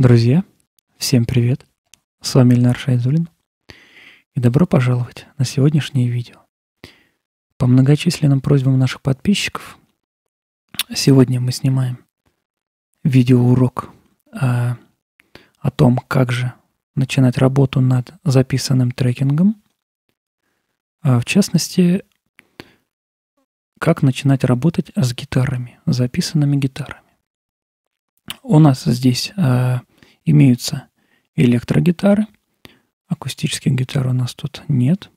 Друзья, всем привет! С вами Ильнар Шайзулин. И добро пожаловать на сегодняшнее видео. По многочисленным просьбам наших подписчиков, сегодня мы снимаем видеоурок о, о том, как же начинать работу над записанным трекингом. А в частности, как начинать работать с гитарами, записанными гитарами. У нас здесь э, имеются электрогитары, акустических гитар у нас тут нет.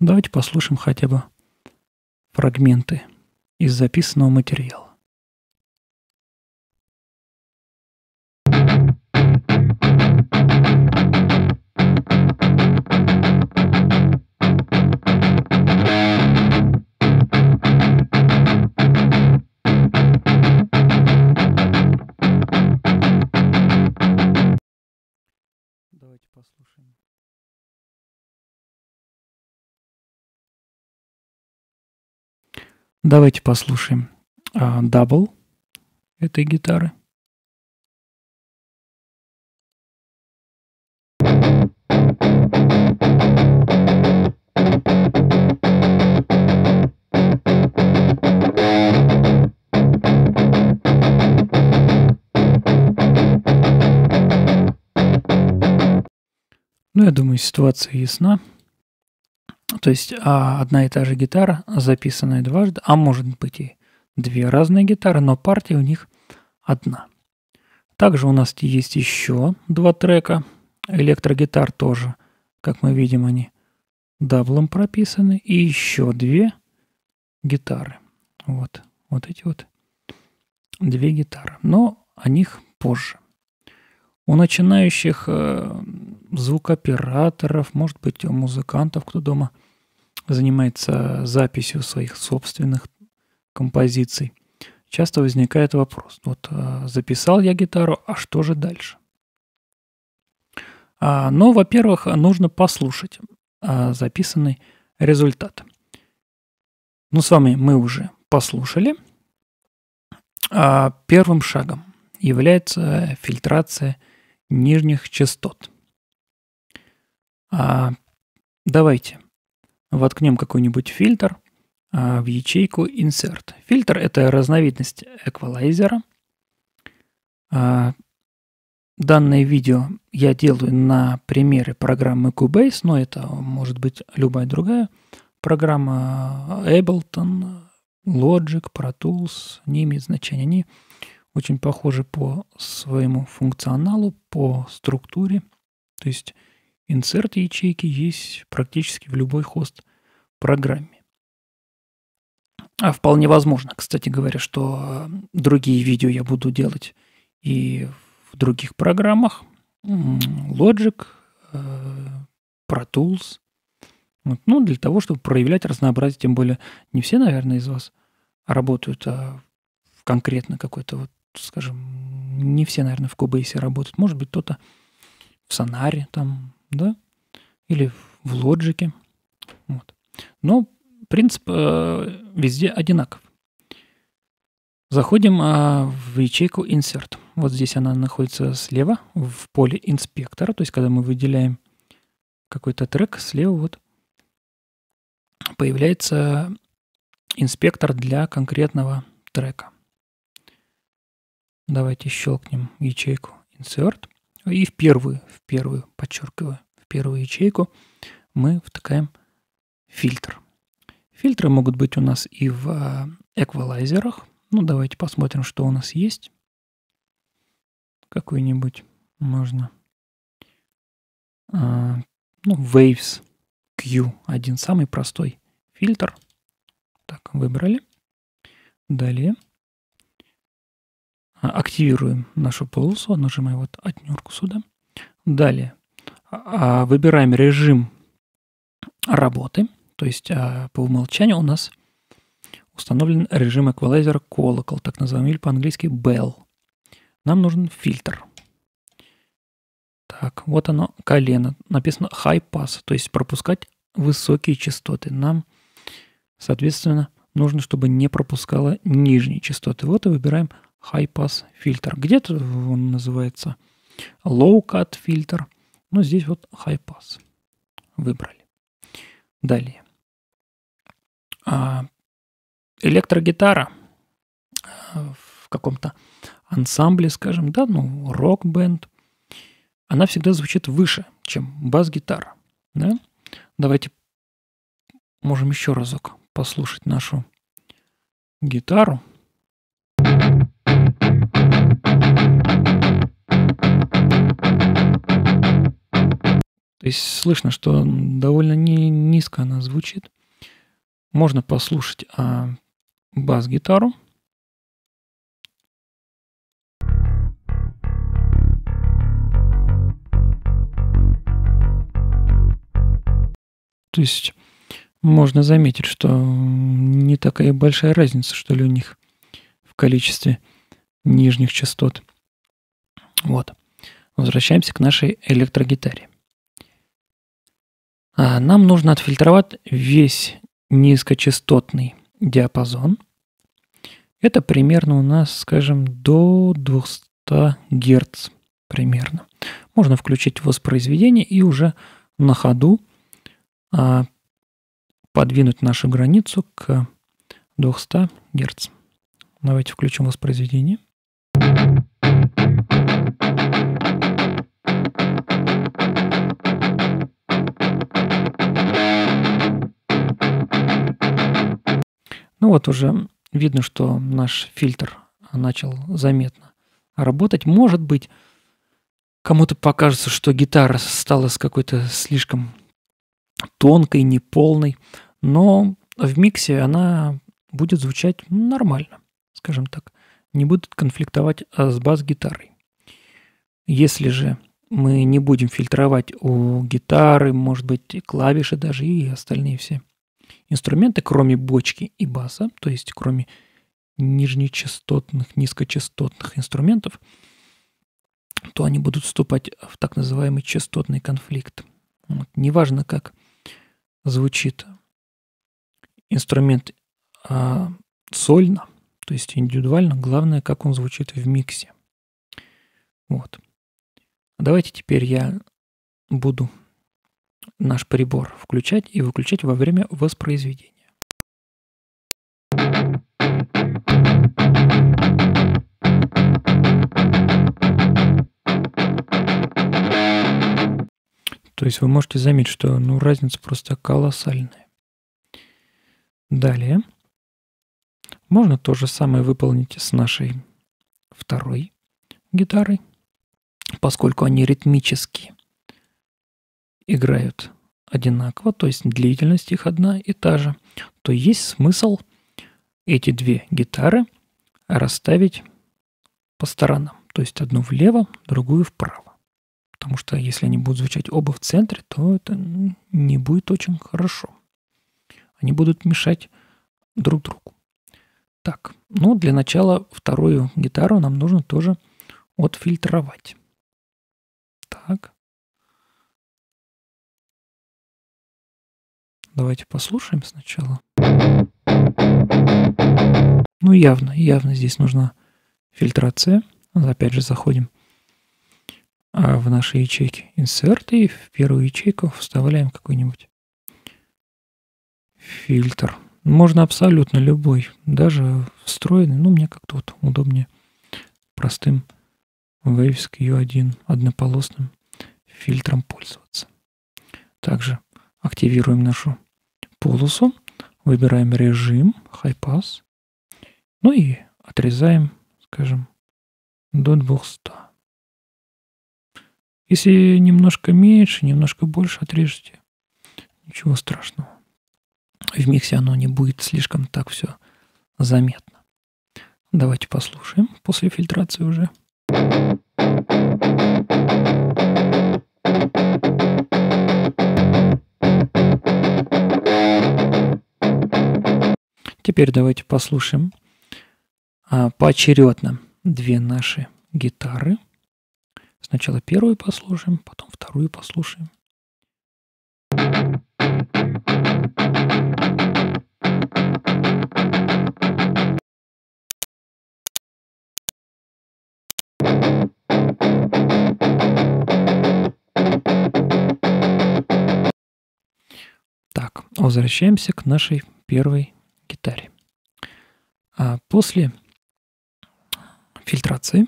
Давайте послушаем хотя бы фрагменты из записанного материала. Давайте послушаем double этой гитары. Ну, я думаю, ситуация ясна. То есть а, одна и та же гитара, записанная дважды, а может быть и две разные гитары, но партия у них одна. Также у нас есть еще два трека электрогитар тоже. Как мы видим, они даблом прописаны. И еще две гитары. Вот, вот эти вот две гитары. Но о них позже. У начинающих э, звукоператоров, может быть, у музыкантов, кто дома занимается записью своих собственных композиций, часто возникает вопрос. Вот э, записал я гитару, а что же дальше? А, ну, во-первых, нужно послушать а, записанный результат. Ну, с вами мы уже послушали. А первым шагом является фильтрация нижних частот. А, давайте воткнем какой-нибудь фильтр а, в ячейку Insert. Фильтр – это разновидность эквалайзера. А, данное видео я делаю на примере программы Cubase, но это может быть любая другая программа Ableton, Logic, Pro Tools, не имеет значения. Они очень похожи по своему функционалу, по структуре. То есть инсерт ячейки есть практически в любой хост программе. А вполне возможно, кстати говоря, что другие видео я буду делать и в других программах. Logic, э, Pro Tools. Вот. Ну, для того, чтобы проявлять разнообразие, тем более не все, наверное, из вас работают а конкретно какой-то вот скажем, не все, наверное, в Кубейсе работают. Может быть, кто-то в Сонаре там, да, или в Лоджике. Вот. Но принцип э, везде одинаков. Заходим э, в ячейку Insert. Вот здесь она находится слева в поле инспектора. То есть, когда мы выделяем какой-то трек, слева вот появляется инспектор для конкретного трека. Давайте щелкнем ячейку Insert. И в первую, в первую, подчеркиваю, в первую ячейку мы втыкаем фильтр. Фильтры могут быть у нас и в а, эквалайзерах. Ну, давайте посмотрим, что у нас есть. Какой-нибудь можно. А, ну, Waves Q. Один самый простой фильтр. Так, выбрали. Далее активируем нашу полосу, нажимаем вот отнюрку сюда. Далее а, выбираем режим работы, то есть а, по умолчанию у нас установлен режим эквалайзера колокол, так называемый, или по-английски bell. Нам нужен фильтр. Так, вот оно, колено. Написано high pass, то есть пропускать высокие частоты. Нам, соответственно, нужно, чтобы не пропускало нижние частоты. Вот и выбираем high pass фильтр. Где-то он называется low-cut фильтр. Но здесь вот high pass выбрали. Далее. А, электрогитара а, в каком-то ансамбле, скажем, да, ну, рок-бенд, она всегда звучит выше, чем бас-гитара. Да? Давайте можем еще разок послушать нашу гитару. То есть слышно, что довольно не, низко она звучит. Можно послушать а, бас-гитару. То есть можно заметить, что не такая большая разница, что ли, у них в количестве нижних частот. Вот. Возвращаемся к нашей электрогитаре. А, нам нужно отфильтровать весь низкочастотный диапазон. Это примерно у нас, скажем, до 200 Гц примерно. Можно включить воспроизведение и уже на ходу а, подвинуть нашу границу к 200 Гц. Давайте включим воспроизведение. Ну вот уже видно, что наш фильтр начал заметно работать. Может быть, кому-то покажется, что гитара стала с какой-то слишком тонкой, неполной, но в миксе она будет звучать нормально, скажем так. Не будет конфликтовать а, с бас-гитарой. Если же мы не будем фильтровать у гитары, может быть, клавиши даже и остальные все инструменты, кроме бочки и баса, то есть кроме нижнечастотных, низкочастотных инструментов, то они будут вступать в так называемый частотный конфликт. Вот. Неважно, как звучит инструмент а, сольно, то есть индивидуально, главное, как он звучит в миксе. Вот. Давайте теперь я буду наш прибор включать и выключать во время воспроизведения. То есть вы можете заметить, что ну, разница просто колоссальная. Далее. Можно то же самое выполнить с нашей второй гитарой, поскольку они ритмические играют одинаково, то есть длительность их одна и та же, то есть смысл эти две гитары расставить по сторонам. То есть одну влево, другую вправо. Потому что если они будут звучать оба в центре, то это не будет очень хорошо. Они будут мешать друг другу. Так, ну для начала вторую гитару нам нужно тоже отфильтровать. Так. Давайте послушаем сначала. Ну, явно, явно здесь нужна фильтрация. Опять же, заходим а, в наши ячейки Insert и в первую ячейку вставляем какой-нибудь фильтр. Можно абсолютно любой, даже встроенный, ну, мне как-то вот удобнее простым Waves Q1 однополосным фильтром пользоваться. Также активируем нашу полосу, выбираем режим High Pass, ну и отрезаем, скажем, до 200. Если немножко меньше, немножко больше отрежете, ничего страшного. В миксе оно не будет слишком так все заметно. Давайте послушаем после фильтрации уже. Теперь давайте послушаем а, поочередно две наши гитары. Сначала первую послушаем, потом вторую послушаем. Возвращаемся к нашей первой гитаре. А после фильтрации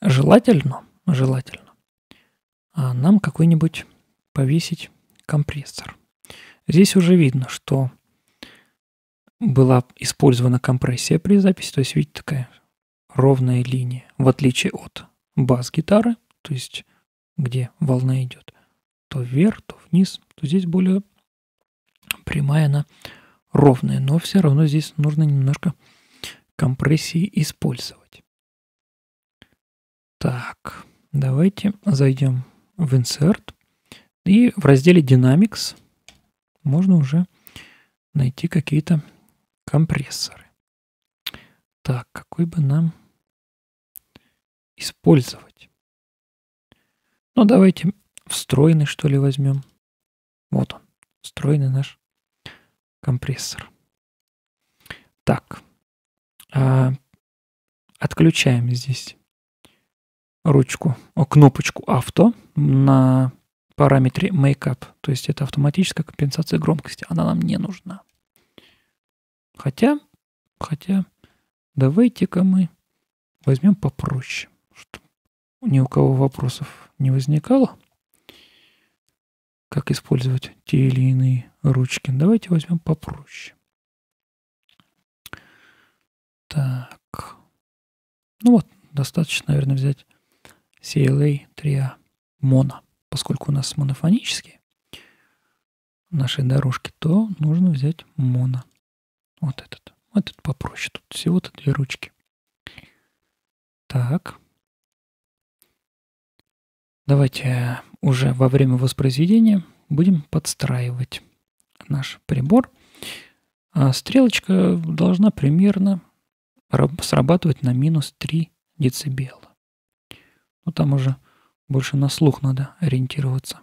желательно, желательно а, нам какой-нибудь повесить компрессор. Здесь уже видно, что была использована компрессия при записи, то есть, видите, такая ровная линия, в отличие от бас-гитары, то есть, где волна идет то вверх, то вниз, то здесь более прямая она ровная, но все равно здесь нужно немножко компрессии использовать. Так, давайте зайдем в Insert и в разделе Dynamics можно уже найти какие-то компрессоры. Так, какой бы нам использовать? Ну, давайте встроенный, что ли, возьмем. Вот он, встроенный наш компрессор. Так, а, отключаем здесь ручку, кнопочку авто на параметре makeup, то есть это автоматическая компенсация громкости. Она нам не нужна. Хотя, хотя, давайте-ка мы возьмем попроще, чтобы ни у кого вопросов не возникало, как использовать те или иные ручки. Давайте возьмем попроще. Так. Ну вот, достаточно, наверное, взять CLA 3A моно. Поскольку у нас монофонические наши дорожки, то нужно взять моно. Вот этот. Вот этот попроще. Тут всего-то две ручки. Так. Давайте уже во время воспроизведения будем подстраивать наш прибор. А стрелочка должна примерно срабатывать на минус 3 децибела. Ну, там уже больше на слух надо ориентироваться.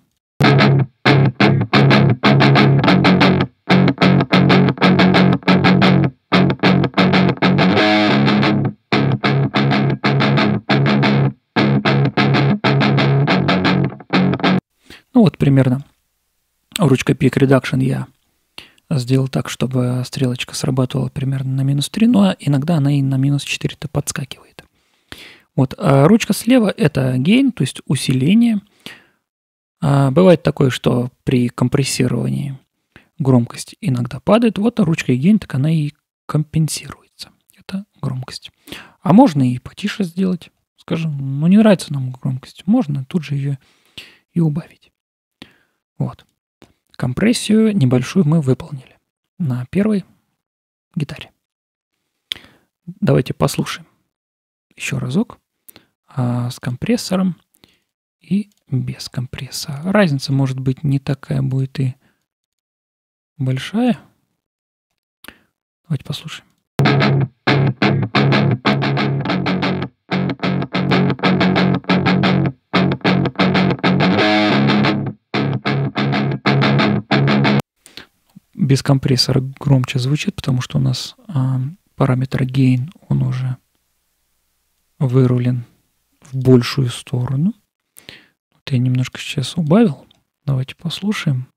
Ну вот примерно ручкой Peak Reduction я сделал так, чтобы стрелочка срабатывала примерно на минус 3, но иногда она и на минус 4-то подскакивает. Вот, а ручка слева – это гейн, то есть усиление. А бывает такое, что при компрессировании громкость иногда падает. Вот ручка гейн, так она и компенсируется. Это громкость. А можно и потише сделать. Скажем, ну не нравится нам громкость. Можно тут же ее и убавить. Вот. Компрессию небольшую мы выполнили на первой гитаре. Давайте послушаем еще разок а, с компрессором и без компрессора. Разница может быть не такая будет и большая. Давайте послушаем. Без компрессора громче звучит, потому что у нас а, параметр gain, он уже вырулен в большую сторону. Вот я немножко сейчас убавил. Давайте послушаем.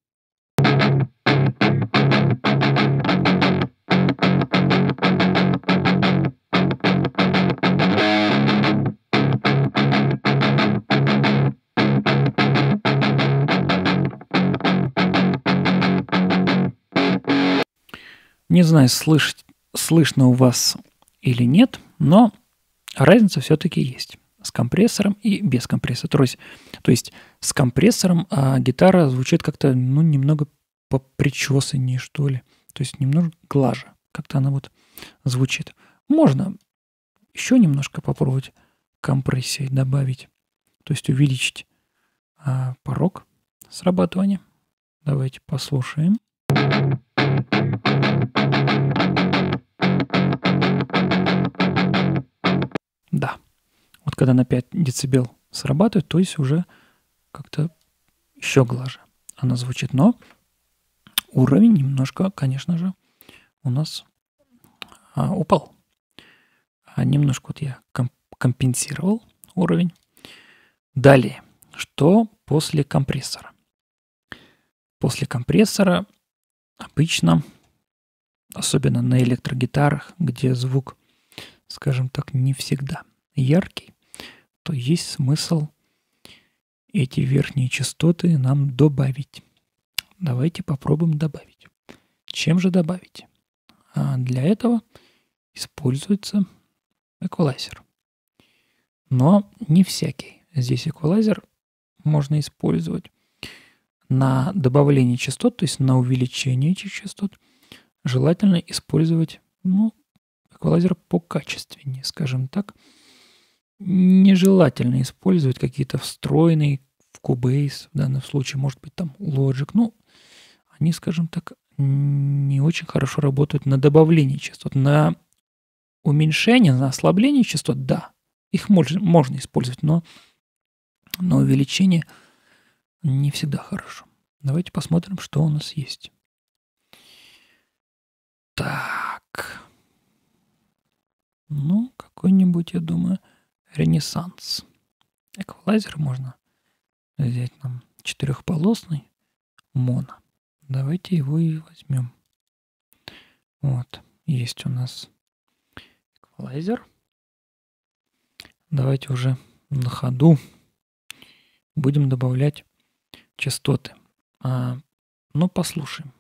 Не знаю, слышать, слышно у вас или нет, но разница все-таки есть с компрессором и без компрессора. То есть, то есть с компрессором а гитара звучит как-то ну, немного попричесаннее, что ли. То есть немного глаже. Как-то она вот звучит. Можно еще немножко попробовать компрессии добавить. То есть увеличить а, порог срабатывания. Давайте послушаем. Да. Вот когда на 5 децибел срабатывает, то есть уже как-то еще глаже она звучит. Но уровень немножко, конечно же, у нас а, упал. А немножко вот я комп- компенсировал уровень. Далее, что после компрессора? После компрессора обычно, особенно на электрогитарах, где звук, скажем так, не всегда яркий, то есть смысл эти верхние частоты нам добавить. Давайте попробуем добавить. Чем же добавить? А для этого используется эквалайзер. Но не всякий. Здесь эквалайзер можно использовать на добавление частот, то есть на увеличение этих частот. Желательно использовать ну, эквалайзер покачественнее, скажем так. Нежелательно использовать какие-то встроенные в Cubase, в данном случае, может быть, там Logic. Ну, они, скажем так, не очень хорошо работают на добавление частот. На уменьшение, на ослабление частот, да, их можно, можно использовать, но на увеличение не всегда хорошо. Давайте посмотрим, что у нас есть. Так. Ну, какой-нибудь, я думаю, ренессанс. Эквалайзер можно взять нам четырехполосный моно. Давайте его и возьмем. Вот, есть у нас эквалайзер. Давайте уже на ходу будем добавлять частоты. А, ну, послушаем.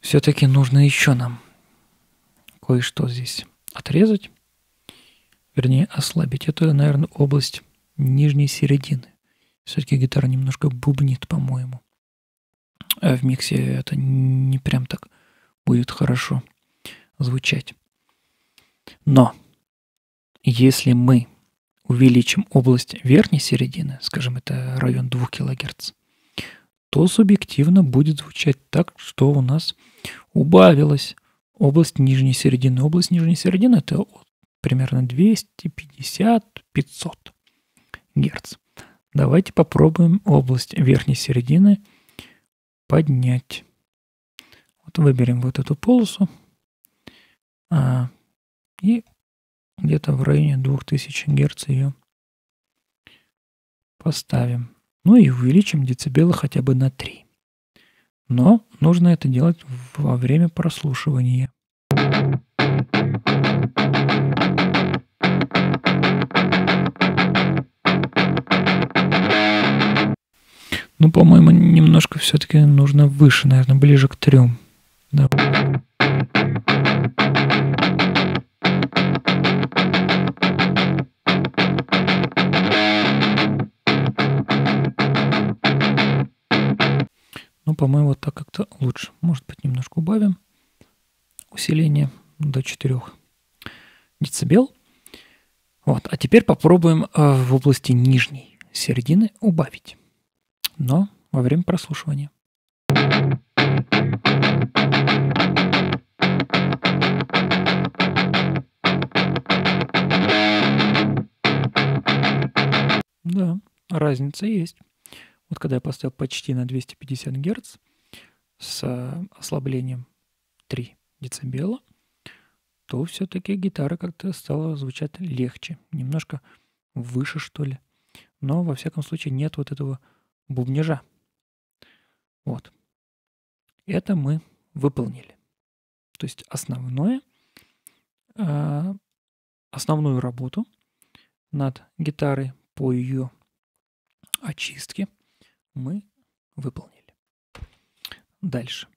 Все-таки нужно еще нам кое-что здесь отрезать, вернее ослабить. Это, наверное, область нижней середины. Все-таки гитара немножко бубнит, по-моему. А в миксе это не прям так будет хорошо звучать. Но если мы увеличим область верхней середины, скажем, это район 2 кГц, то субъективно будет звучать так, что у нас убавилась область нижней середины. Область нижней середины это примерно 250-500 Гц. Давайте попробуем область верхней середины поднять. Вот выберем вот эту полосу а, и где-то в районе 2000 Гц ее поставим. Ну и увеличим децибелы хотя бы на 3. Но нужно это делать во время прослушивания. Ну, по-моему, немножко все-таки нужно выше, наверное, ближе к трем. Да. Ну, по-моему, вот так как-то лучше. Может быть, немножко убавим усиление до 4 децибел. Вот. А теперь попробуем э, в области нижней середины убавить но во время прослушивания. Да, разница есть. Вот когда я поставил почти на 250 Гц с ослаблением 3 децибела, то все-таки гитара как-то стала звучать легче, немножко выше, что ли. Но, во всяком случае, нет вот этого бубнежа. Вот. Это мы выполнили. То есть основное, э, основную работу над гитарой по ее очистке мы выполнили. Дальше.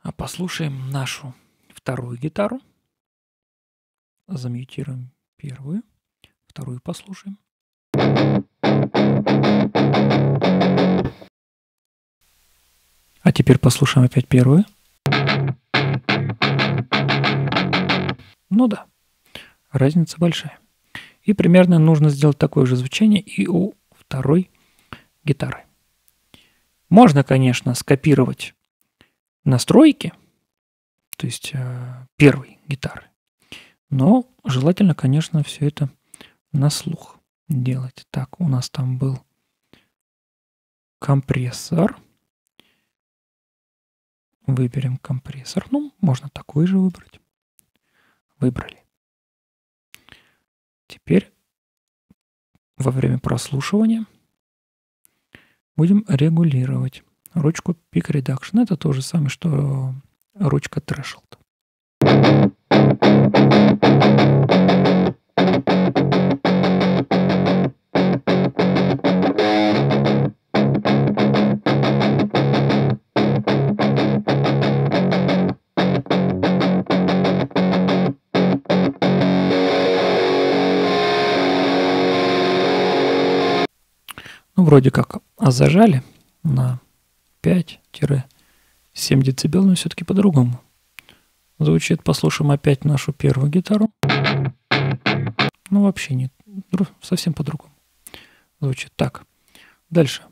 А послушаем нашу вторую гитару. Замьютируем первую, вторую послушаем. А теперь послушаем опять первую. Ну да, разница большая. И примерно нужно сделать такое же звучание и у второй гитары. Можно, конечно, скопировать настройки, то есть э, первой гитары, но желательно, конечно, все это на слух делать. Так, у нас там был компрессор. Выберем компрессор. Ну, можно такой же выбрать. Выбрали. Теперь во время прослушивания будем регулировать ручку Peak Reduction. Это то же самое, что ручка Threshold. Вроде как а зажали на 5-7 дБ, но все-таки по-другому. Звучит, послушаем опять нашу первую гитару. Ну, вообще нет, совсем по-другому. Звучит так. Дальше.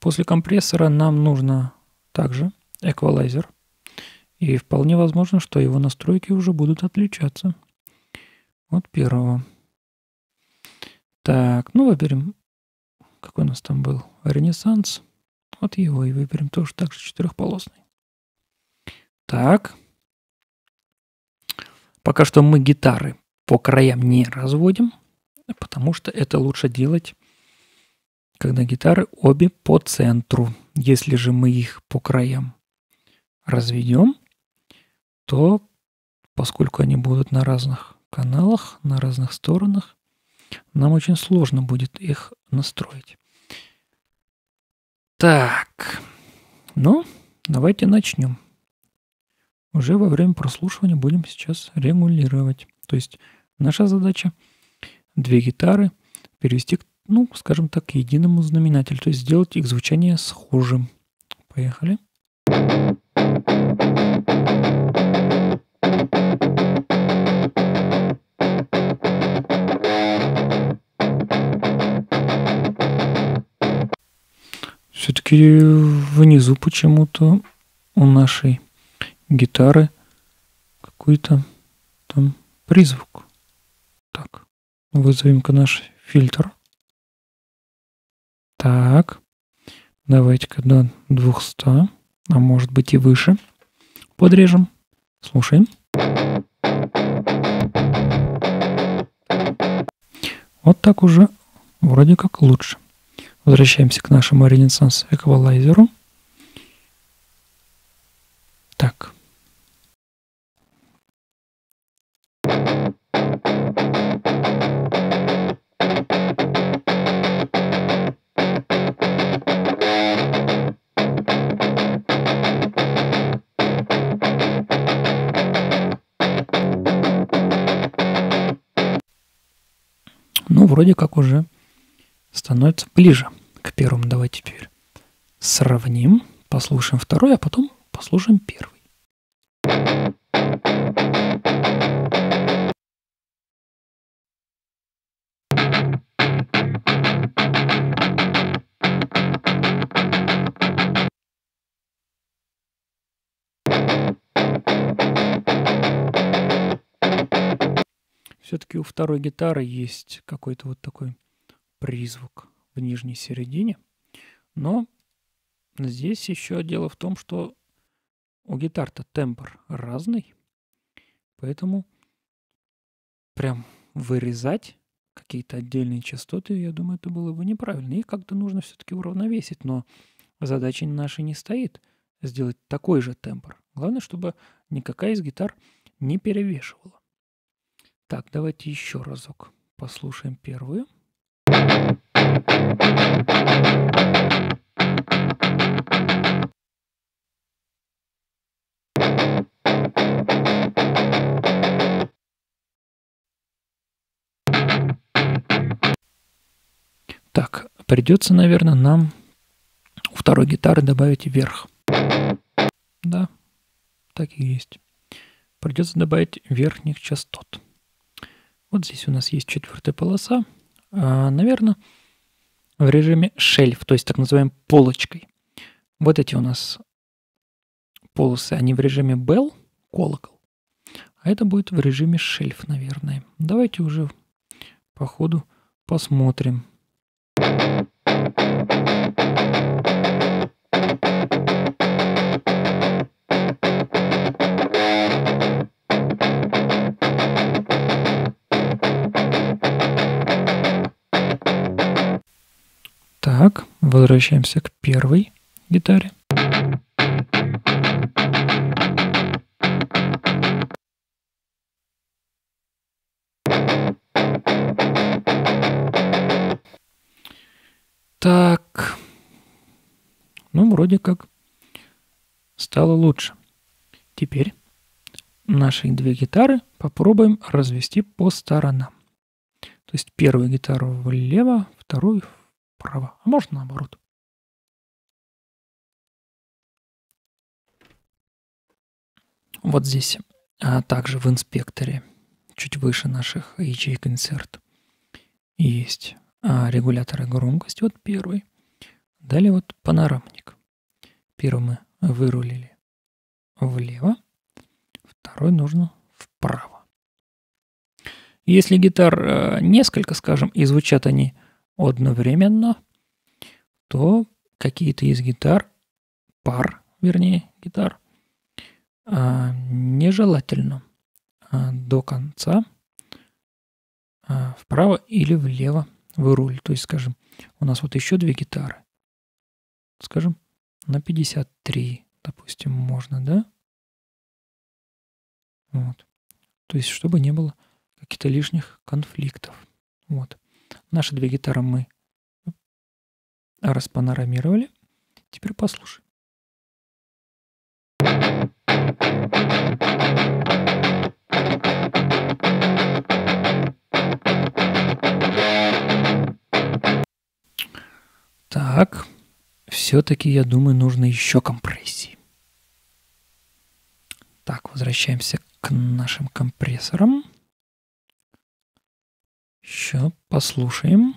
После компрессора нам нужно также эквалайзер. И вполне возможно, что его настройки уже будут отличаться от первого. Так, ну выберем какой у нас там был? Ренессанс. Вот его и выберем тоже так же четырехполосный. Так. Пока что мы гитары по краям не разводим, потому что это лучше делать, когда гитары обе по центру. Если же мы их по краям разведем, то поскольку они будут на разных каналах, на разных сторонах, нам очень сложно будет их настроить. Так, ну, давайте начнем. Уже во время прослушивания будем сейчас регулировать. То есть наша задача две гитары перевести, ну, скажем так, к единому знаменателю, то есть сделать их звучание схожим. Поехали. Все-таки внизу почему-то у нашей гитары какой-то там призвук. Так, вызовем-ка наш фильтр. Так, давайте-ка до 200, а может быть и выше. Подрежем. Слушаем. Вот так уже вроде как лучше. Возвращаемся к нашему Renaissance эквалайзеру. Так. Ну, вроде как уже становится ближе к первому. Давайте теперь сравним, послушаем второй, а потом послушаем первый. Все-таки у второй гитары есть какой-то вот такой призвук в нижней середине. Но здесь еще дело в том, что у гитар-то тембр разный, поэтому прям вырезать какие-то отдельные частоты, я думаю, это было бы неправильно. Их как-то нужно все-таки уравновесить, но задача наша не стоит сделать такой же тембр. Главное, чтобы никакая из гитар не перевешивала. Так, давайте еще разок послушаем первую. Так, придется, наверное, нам у второй гитары добавить вверх. Да, так и есть. Придется добавить верхних частот. Вот здесь у нас есть четвертая полоса. А, наверное, в режиме шельф, то есть так называемой полочкой. Вот эти у нас полосы, они в режиме bell, колокол, а это будет в режиме шельф, наверное. Давайте уже по ходу посмотрим. Возвращаемся к первой гитаре. Так. Ну, вроде как стало лучше. Теперь наши две гитары попробуем развести по сторонам. То есть первую гитару влево, вторую вправо. А может наоборот. Вот здесь, а также в инспекторе, чуть выше наших ячеек insert, есть а, регуляторы громкости. Вот первый. Далее вот панорамник. Первый мы вырулили влево, второй нужно вправо. Если гитар э, несколько, скажем, и звучат они одновременно, то какие-то из гитар, пар, вернее, гитар, а, нежелательно а, до конца а, вправо или влево вырулить. То есть, скажем, у нас вот еще две гитары. Скажем, на 53, допустим, можно, да? Вот. То есть, чтобы не было каких-то лишних конфликтов. Вот. Наши две гитары мы распанорамировали. Теперь послушаем. Так, все-таки, я думаю, нужно еще компрессии. Так, возвращаемся к нашим компрессорам. Еще послушаем.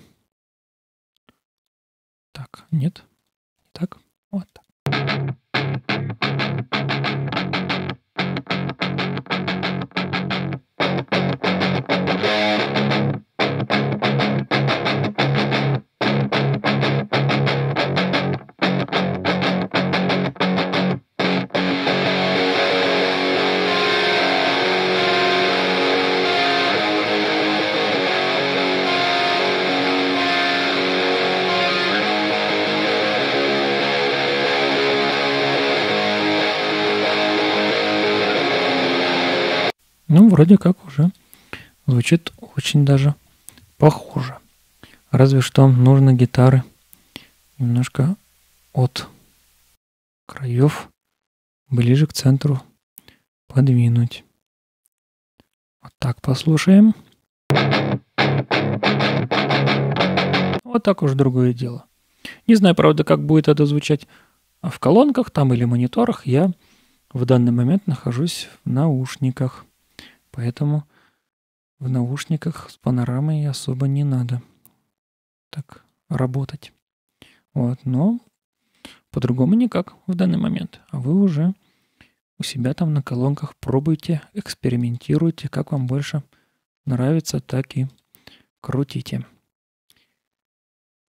Так, нет. Так, вот так. Ну, вроде как уже звучит очень даже похоже. Разве что нужно гитары немножко от краев ближе к центру подвинуть. Вот так послушаем. Вот так уж другое дело. Не знаю, правда, как будет это звучать в колонках там или мониторах. Я в данный момент нахожусь в наушниках. Поэтому в наушниках с панорамой особо не надо так работать. Вот, но по-другому никак в данный момент. А вы уже у себя там на колонках пробуйте, экспериментируйте, как вам больше нравится, так и крутите.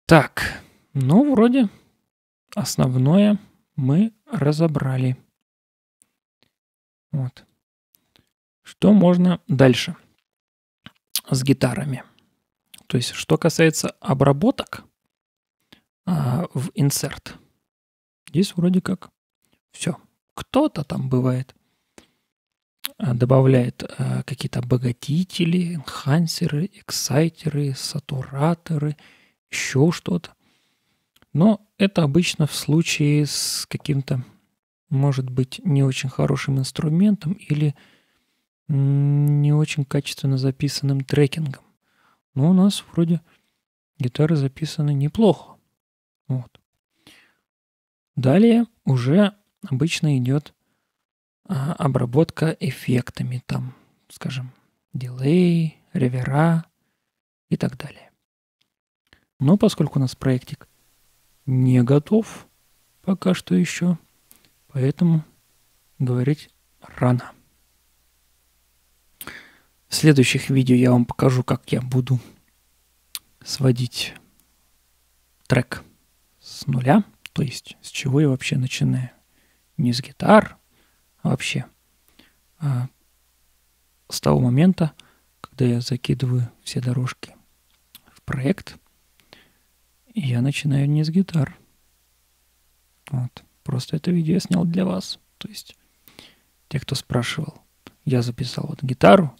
Так, ну вроде основное мы разобрали. Вот. Что можно дальше с гитарами? То есть, что касается обработок а, в insert, здесь вроде как все. Кто-то там бывает а, добавляет а, какие-то обогатители, энхансеры, эксайтеры, сатураторы, еще что-то. Но это обычно в случае с каким-то, может быть, не очень хорошим инструментом или не очень качественно записанным трекингом. Но у нас вроде гитары записаны неплохо. Вот. Далее уже обычно идет а, обработка эффектами, там, скажем, дилей, ревера и так далее. Но поскольку у нас проектик не готов пока что еще, поэтому говорить рано. В следующих видео я вам покажу, как я буду сводить трек с нуля, то есть с чего я вообще начинаю. Не с гитар, а вообще а с того момента, когда я закидываю все дорожки в проект я начинаю не с гитар. Вот. Просто это видео я снял для вас. То есть те, кто спрашивал, я записал вот гитару,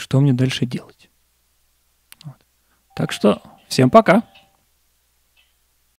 что мне дальше делать. Вот. Так что всем пока.